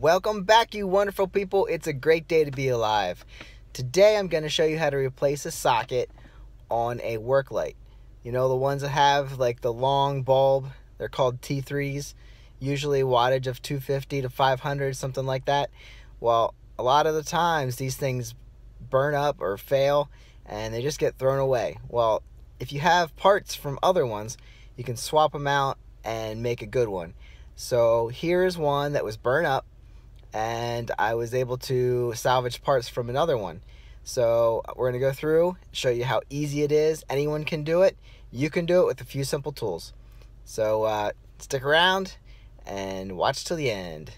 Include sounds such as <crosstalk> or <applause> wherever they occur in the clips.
Welcome back, you wonderful people. It's a great day to be alive. Today, I'm going to show you how to replace a socket on a work light. You know, the ones that have like the long bulb, they're called T3s, usually wattage of 250 to 500, something like that. Well, a lot of the times, these things burn up or fail and they just get thrown away. Well, if you have parts from other ones, you can swap them out and make a good one. So here's one that was burned up and I was able to salvage parts from another one. So we're going to go through, show you how easy it is. Anyone can do it. You can do it with a few simple tools. So uh, stick around and watch till the end.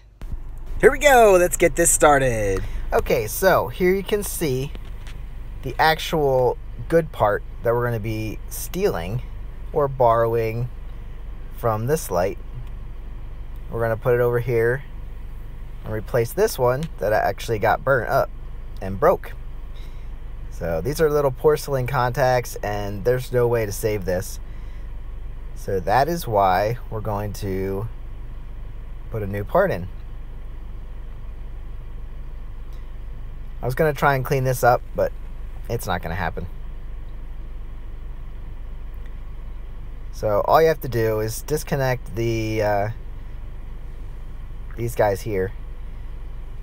Here we go. Let's get this started. Okay, so here you can see the actual good part that we're going to be stealing or borrowing from this light we're going to put it over here and replace this one that I actually got burnt up and broke. So these are little porcelain contacts and there's no way to save this. So that is why we're going to put a new part in. I was going to try and clean this up, but it's not going to happen. So all you have to do is disconnect the uh, these guys here.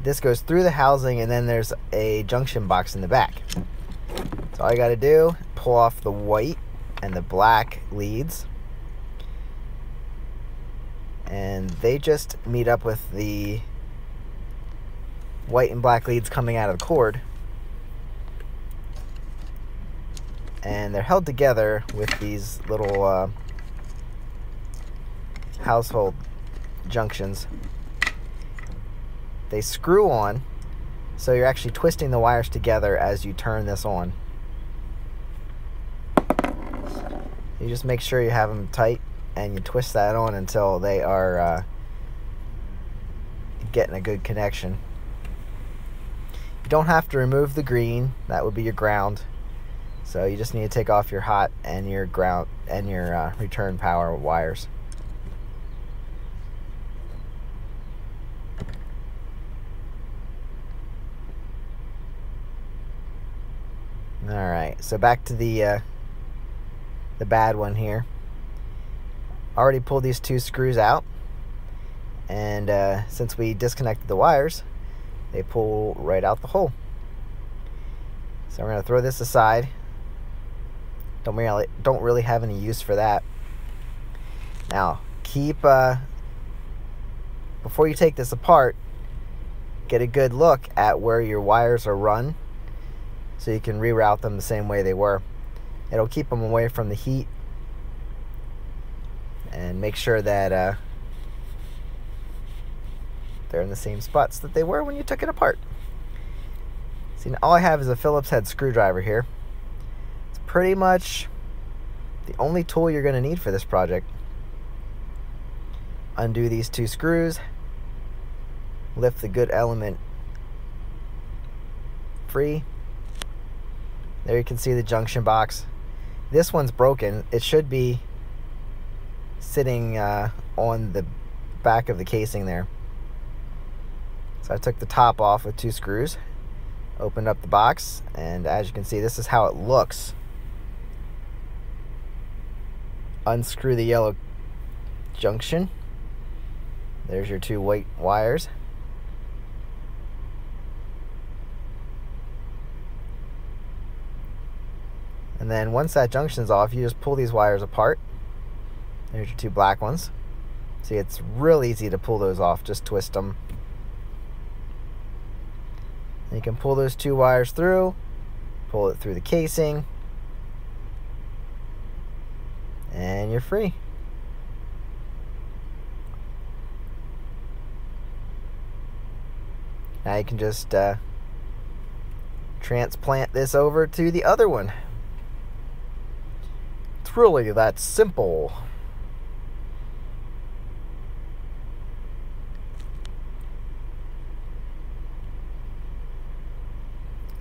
This goes through the housing and then there's a junction box in the back. So all you got to do, pull off the white and the black leads. And they just meet up with the white and black leads coming out of the cord. And they're held together with these little uh, household junctions they screw on, so you're actually twisting the wires together as you turn this on. You just make sure you have them tight and you twist that on until they are uh, getting a good connection. You don't have to remove the green, that would be your ground. So you just need to take off your hot and your ground and your uh, return power wires. All right, so back to the uh, the bad one here. Already pulled these two screws out, and uh, since we disconnected the wires, they pull right out the hole. So we're gonna throw this aside. Don't really don't really have any use for that. Now keep uh, before you take this apart, get a good look at where your wires are run so you can reroute them the same way they were. It'll keep them away from the heat and make sure that uh, they're in the same spots that they were when you took it apart. See, all I have is a Phillips head screwdriver here. It's pretty much the only tool you're going to need for this project. Undo these two screws, lift the good element free, there you can see the junction box. This one's broken. It should be sitting uh, on the back of the casing there. So I took the top off with two screws, opened up the box, and as you can see, this is how it looks. Unscrew the yellow junction. There's your two white wires. And then once that junction is off, you just pull these wires apart. There's your two black ones. See, it's real easy to pull those off. Just twist them. And you can pull those two wires through, pull it through the casing, and you're free. Now you can just uh, transplant this over to the other one it's really that simple.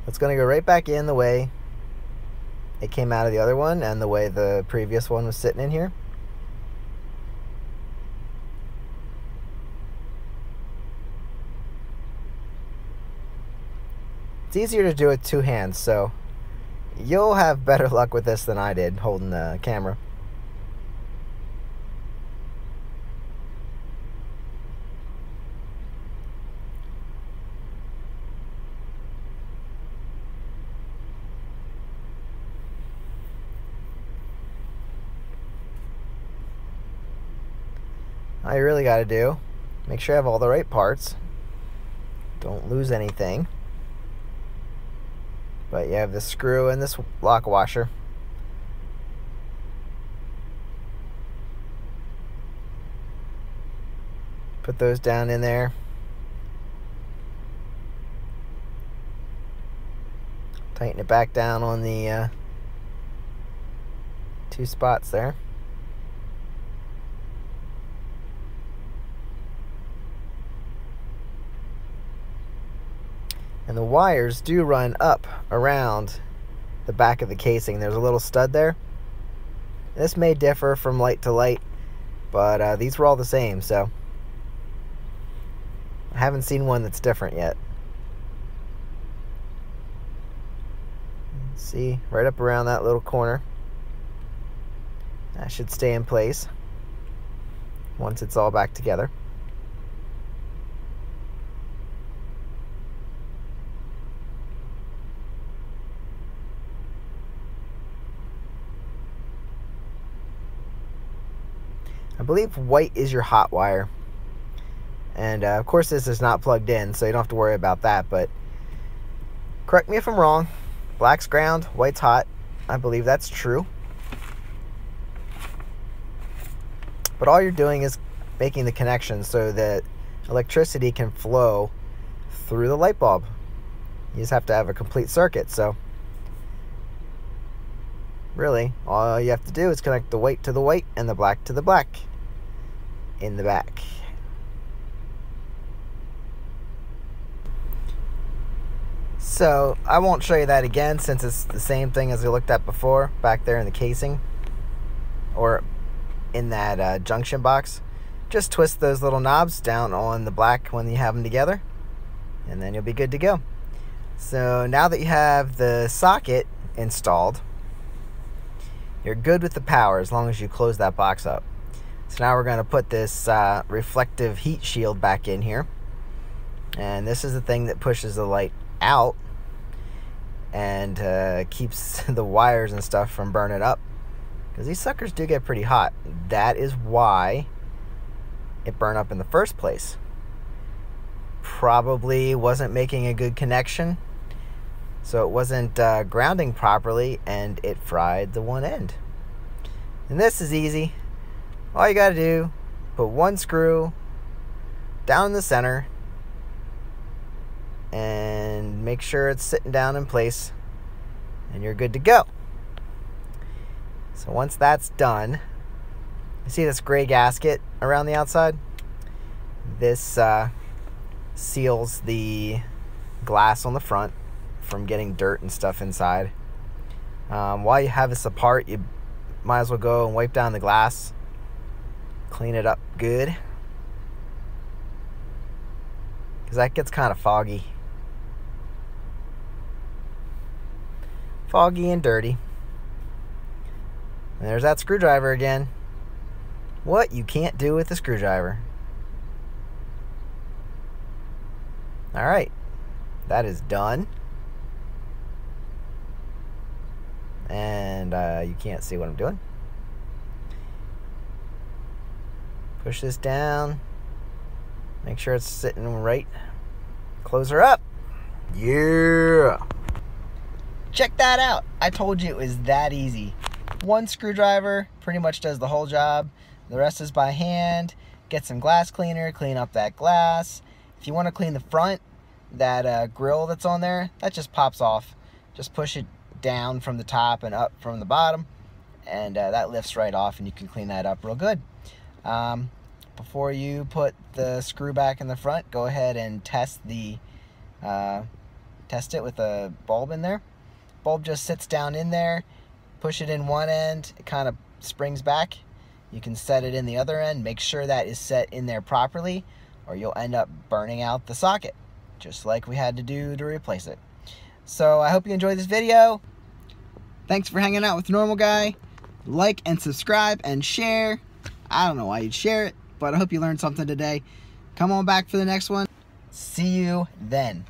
It's going to go right back in the way it came out of the other one and the way the previous one was sitting in here. It's easier to do with two hands, so you'll have better luck with this than I did holding the camera. all you really got to do make sure you have all the right parts don't lose anything but you have the screw and this lock washer. Put those down in there. Tighten it back down on the uh, two spots there and the wires do run up around the back of the casing. There's a little stud there. This may differ from light to light, but uh, these were all the same, so I haven't seen one that's different yet. See, right up around that little corner. That should stay in place once it's all back together. Believe white is your hot wire. And uh, of course, this is not plugged in, so you don't have to worry about that. But correct me if I'm wrong. Black's ground, white's hot. I believe that's true. But all you're doing is making the connection so that electricity can flow through the light bulb. You just have to have a complete circuit. So really, all you have to do is connect the white to the white and the black to the black in the back. So I won't show you that again since it's the same thing as we looked at before back there in the casing or in that uh, junction box. Just twist those little knobs down on the black when you have them together and then you'll be good to go. So now that you have the socket installed, you're good with the power as long as you close that box up. So now we're going to put this uh, reflective heat shield back in here. And this is the thing that pushes the light out and uh, keeps <laughs> the wires and stuff from burning up. Because these suckers do get pretty hot. That is why it burned up in the first place. Probably wasn't making a good connection. So it wasn't uh, grounding properly and it fried the one end. And this is easy all you got to do put one screw down in the center and make sure it's sitting down in place and you're good to go. So once that's done you see this gray gasket around the outside? This uh, seals the glass on the front from getting dirt and stuff inside. Um, while you have this apart you might as well go and wipe down the glass clean it up good. Because that gets kind of foggy. Foggy and dirty. And there's that screwdriver again. What you can't do with a screwdriver. All right that is done. And uh, you can't see what I'm doing Push this down. Make sure it's sitting right. Close her up. Yeah. Check that out. I told you it was that easy. One screwdriver pretty much does the whole job. The rest is by hand. Get some glass cleaner, clean up that glass. If you want to clean the front, that uh, grill that's on there, that just pops off. Just push it down from the top and up from the bottom and uh, that lifts right off and you can clean that up real good. Um, before you put the screw back in the front, go ahead and test the uh, test it with a bulb in there. Bulb just sits down in there. Push it in one end, it kind of springs back. You can set it in the other end. Make sure that is set in there properly, or you'll end up burning out the socket, just like we had to do to replace it. So I hope you enjoyed this video. Thanks for hanging out with Normal Guy. Like and subscribe and share. I don't know why you'd share it, but I hope you learned something today. Come on back for the next one. See you then.